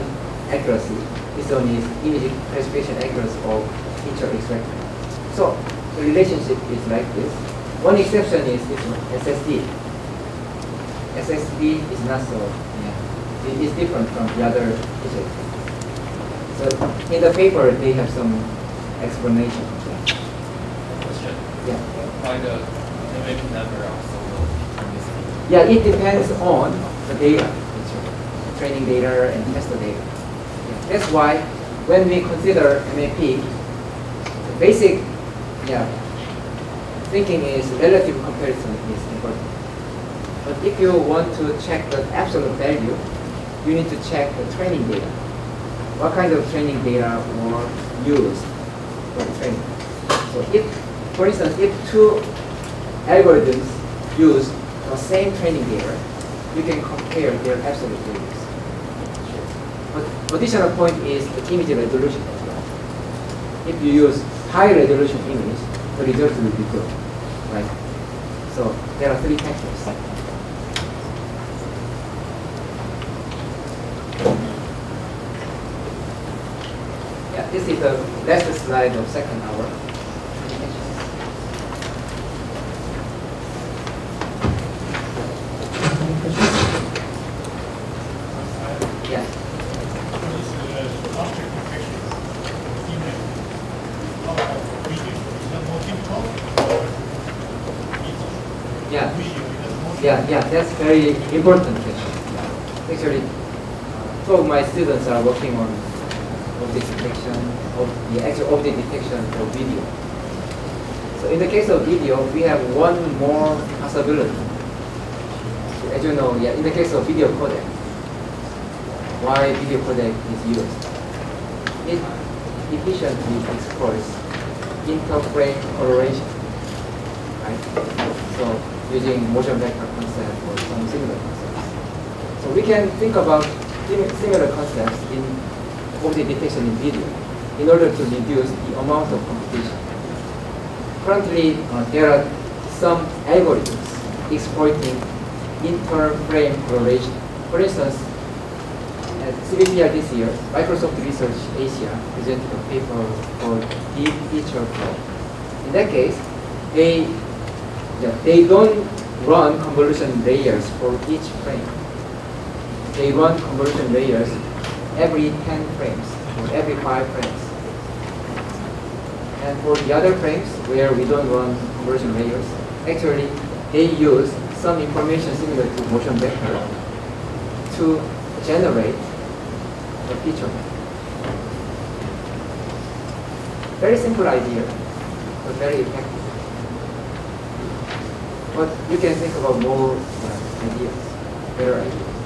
accuracy. This one is image classification accuracy of feature extraction. So the relationship is like this. One exception is this one, SSD. SSD is not so, yeah, it is different from the other feature. So in the paper, they have some explanation. Question. Yeah. Why the MAP number are so low in this case? Yeah, it depends on the data, training data and test data. Yeah, That's why when we consider MAP, the basic yeah, thinking is relative comparison is important. But if you want to check the absolute value, you need to check the training data. What kind of training data were used for training? So if, for instance, if two algorithms use the same training data, you can compare their absolute values. But additional point is the image resolution as well. If you use high resolution image, the result will be good, right? So there are three factors. Yeah, this is the last slide of second hour. Yeah. This uh, object detection, email. How about video? Is that more difficult or easy? Yeah. Video, is that more Yeah, yeah, that's very important question. Actually, two of my students are working on object detection, of the actual object detection for video. So in the case of video, we have one more possibility. As you know, yeah, in the case of video codec, why video codec is used? It efficiently explores interframe correlation, right? So using motion vector concept similar concepts. So we can think about similar concepts in object detection in video in order to reduce the amount of computation. Currently, uh, there are some algorithms exploiting inter-frame correlation. For instance, at CVPR this year, Microsoft Research Asia presented a paper called Deep Feature Flow. In that case, they yeah, they don't run convolution layers for each frame. They run convolution layers every 10 frames or every 5 frames. And for the other frames where we don't run convolution layers, actually they use some information similar to motion vector to generate a feature. Very simple idea, but very effective. But you can think about more uh, ideas, better ideas.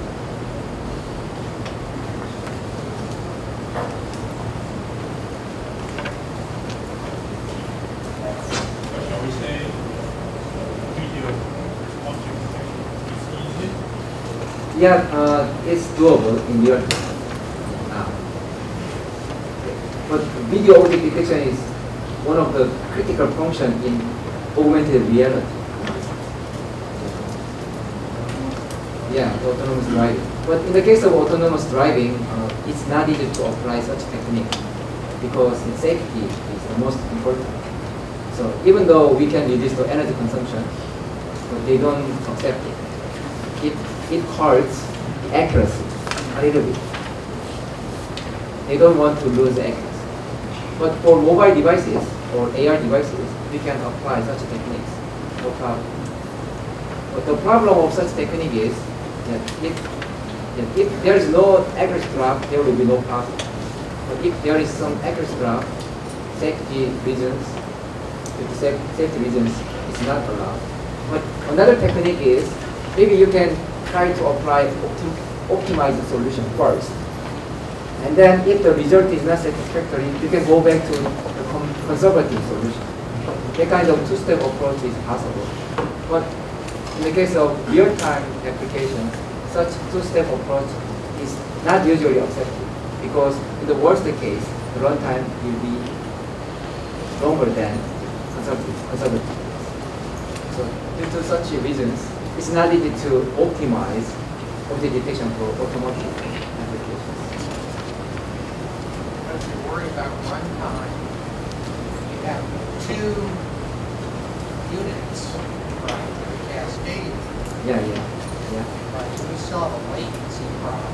Yeah, uh, it's doable in your now. But video object detection is one of the critical functions in augmented reality. Yeah, autonomous driving. But in the case of autonomous driving, uh, it's not easy to apply such technique because safety is the most important. So even though we can reduce the energy consumption, but they don't accept it. It, it hurts accuracy a little bit. They don't want to lose accuracy. But for mobile devices or AR devices, we can apply such techniques. No problem. But the problem of such technique is that if, that if there is no drop, there will be no problem. But if there is some drop, safety reasons, if safety reasons is not allowed. But another technique is maybe you can try to apply optim- optimized solution first. And then if the result is not satisfactory, you can go back to the conservative solution. That kind of two-step approach is possible. But in the case of real-time applications, such two-step approach is not usually accepted because in the worst case, the runtime will be longer than conservative. So due to such reasons, it's not easy to optimize object detection for automotive applications. Because you worry about runtime, you have two units, that Yeah, yeah, yeah. right, so we still have a latency problem.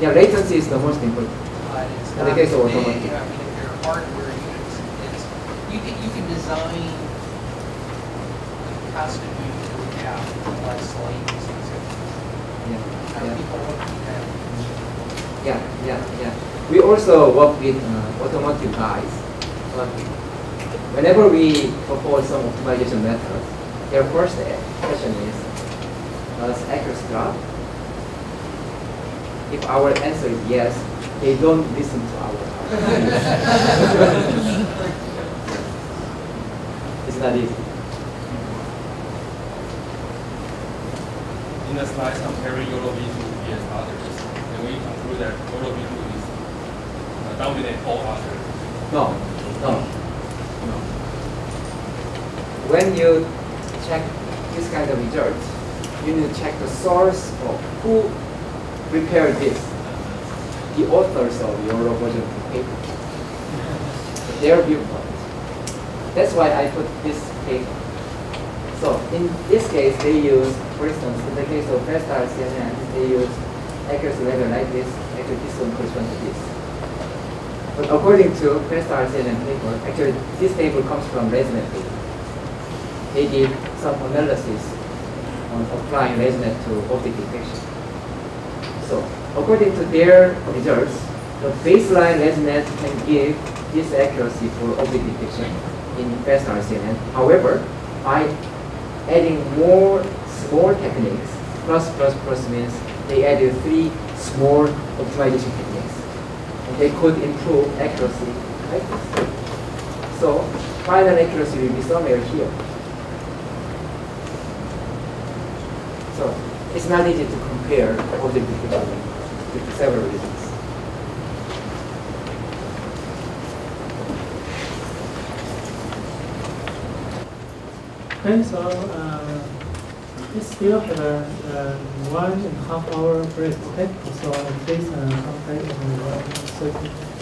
Yeah, latency is the most important. But it's In the not case of big, automotive. I mean, if you're hardware units, it's, you can, you can design custom units to have less latency, Yeah, how yeah. people look at that. Yeah, yeah, yeah. We also work with uh, automotive guys, but whenever we propose some optimization methods, their first question is, does accuracy drop? If our answer is yes, they don't listen to our It's not easy. In the slides comparing YOLO V2 against others, and we conclude that V2 is uh, dominate all others. No, no, no. When you check this kind of result, you need to check the source of who prepared this, the authors of your version of the paper, their viewpoint. That's why I put this paper. So in this case, they use, for instance, in the case of Faster RCNN, they use accuracy level like this, actually this one corresponds to this. But according to Faster RCNN paper, actually this table comes from ResNet paper. They did some analysis on applying ResNet to object detection. So according to their results, the baseline ResNet can give this accuracy for object detection in Faster RCNN. However, by adding more small techniques, plus plus plus means they added three small optimization techniques. And they could improve accuracy this. So final accuracy will be somewhere here. So it's not easy to compare object detection with several reasons. Okay, so uh, we still have a uh, one and a half hour break, okay? So please uh, come back one thirty.